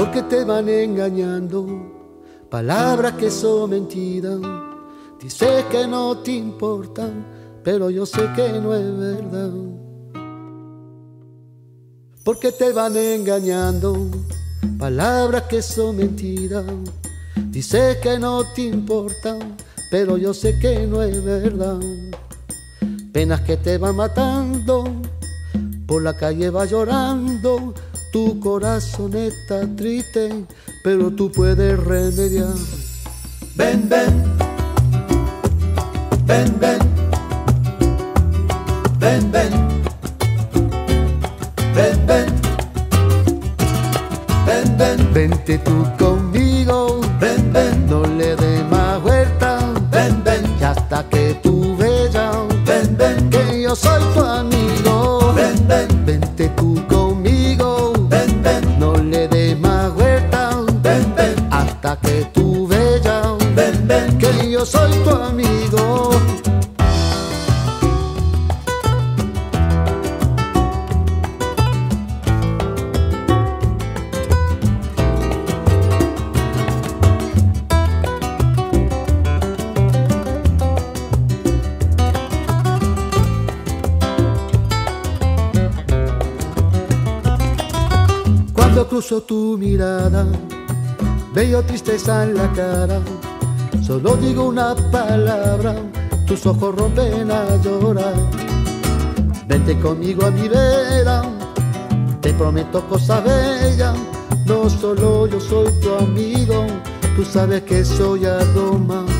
porque te van engañando, palabras que son mentiras. Dices que no te importan, pero yo sé que no es verdad. Porque te van engañando, palabras que son mentiras. Dices que no te importan, pero yo sé que no es verdad. Penas que te van matando, por la calle va llorando, tu corazón está triste, pero tú puedes remediar. Ven, ven, ven, ven, ven, ven, ven, ven, ven, ven, Vente tú conmigo, ven, ven, no le dé más vuelta, ven, ven, que hasta que tú veas ven, ven, que yo soy tu amigo. ven, ven, Vente tú conmigo, soy tu amigo. Cuando cruzo tu mirada, veo tristeza en la cara. Solo digo una palabra, tus ojos rompen a llorar. Vente conmigo a mi vera, te prometo cosas bellas. No solo yo soy tu amigo, tú sabes que soy algo más.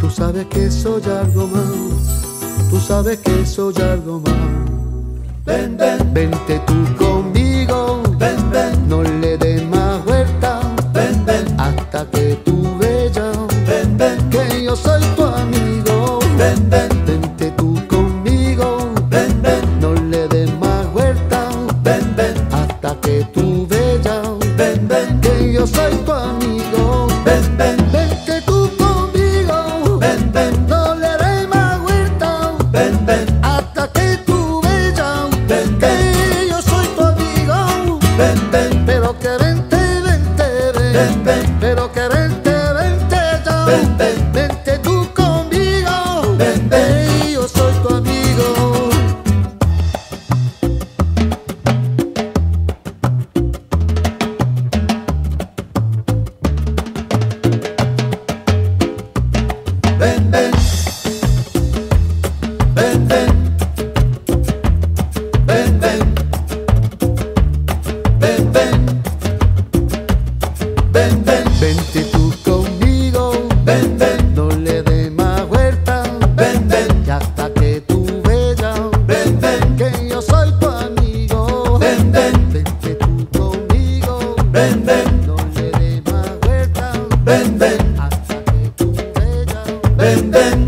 Tú sabes que soy algo más. Tú sabes que soy algo más. Ven, ven, Vente tú conmigo, ven, ven, Pero que vente, vente, ven, Ven, ven. Pero que vente, vente ya. Ven, ven. Vente tú conmigo. Ven, ven. Yo soy tu amigo. ven, ven, ben ben. Ben ben.